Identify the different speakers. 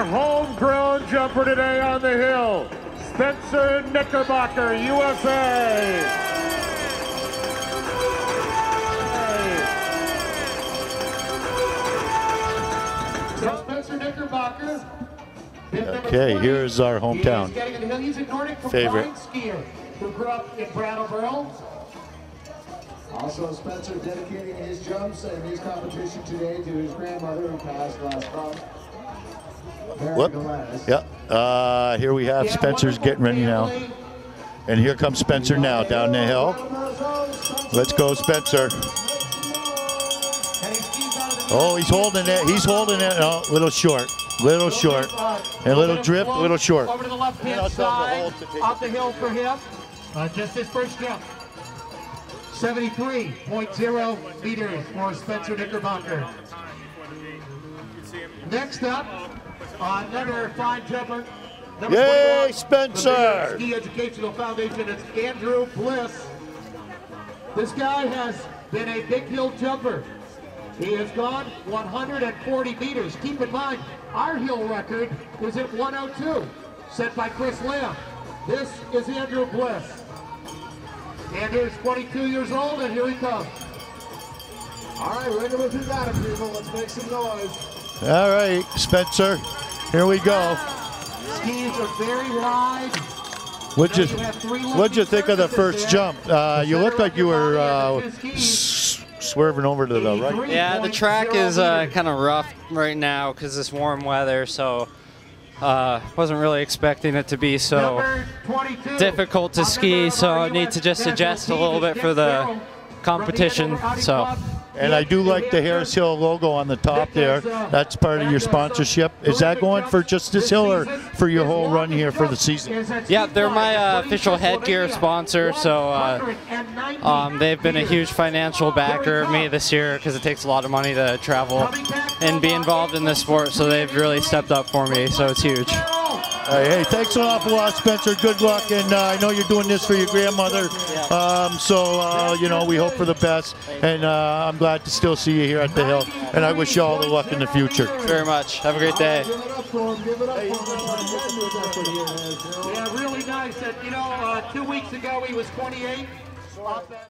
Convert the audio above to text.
Speaker 1: our homegrown jumper today on the hill, Spencer Knickerbocker, USA.
Speaker 2: So Spencer Knickerbocker.
Speaker 3: Okay, here's our hometown
Speaker 2: He's a hill. He's a Nordic
Speaker 3: favorite.
Speaker 2: skier who grew up in Brattleboro.
Speaker 4: Also, Spencer dedicating his jumps and his competition today to his grandmother who passed last month. Mary
Speaker 3: Whoop.
Speaker 4: Gladys.
Speaker 3: Yeah. Uh, here we have
Speaker 2: He had a
Speaker 3: Spencer's getting ready now. And here comes Spencer now down the hill. Let's go, Spencer.
Speaker 2: And he skis out of the
Speaker 3: Oh, he's holding it. He's holding it. Oh, little short. Little short. And a little drift, a little short.
Speaker 2: Over to the left hand
Speaker 3: tell him to
Speaker 2: side,
Speaker 3: hold to take
Speaker 2: off the hill for him. Uh, just his first jump. 73.0 meters for Spencer Knickerbocker. Next up, another fine jumper. Number
Speaker 3: Yay, Spencer!
Speaker 2: the Ski Educational Foundation. It's Andrew Bliss. This guy has been a big hill jumper. He has gone 140 meters. Keep in mind, our hill record is at 102, set by Chris Lamb. This is Andrew Bliss. Andrew's 22 years old, and here he comes.
Speaker 4: All right, regulars who got that, people. Let's make some noise.
Speaker 3: All right, Spencer. Here we go.
Speaker 2: Skis are very wide.
Speaker 3: What'd you,
Speaker 2: you
Speaker 3: what'd you think of the first
Speaker 2: there.
Speaker 3: jump? Uh, you
Speaker 2: The
Speaker 3: looked like you were uh,
Speaker 2: of your two skis.
Speaker 3: s- swerving over to the right.
Speaker 5: Yeah, the track is uh, kind of rough right now because it's warm weather, so uh, wasn't really expecting it to be so difficult to ski, so I need to just adjust a little bit for the competition. So.
Speaker 2: Audi Club.
Speaker 3: And I do like the Harris Hill logo on the top there. That's part of your sponsorship. Is that going for just this hill or for your whole run here for the season?
Speaker 5: Yeah, they're my uh, official headgear sponsor, so uh, um, they've been a huge financial backer of me this year because it takes a lot of money to travel and be involved in this sport, so they've really stepped up for me, so it's huge.
Speaker 3: Hey, hey, thanks an awful lot, Spencer. Good luck, and uh, I know you're doing this for your grandmother. Um, so uh, you know we hope for the best, and uh, I'm glad to still see you here at the hill. And I wish you all the luck in the future.
Speaker 5: Very much. Have a great day.
Speaker 4: Give it up for him. Give it up for him. He's done good effort here, Harris Hill.
Speaker 2: Yeah, really nice. And, you know, uh, two weeks ago he was 28. Off that-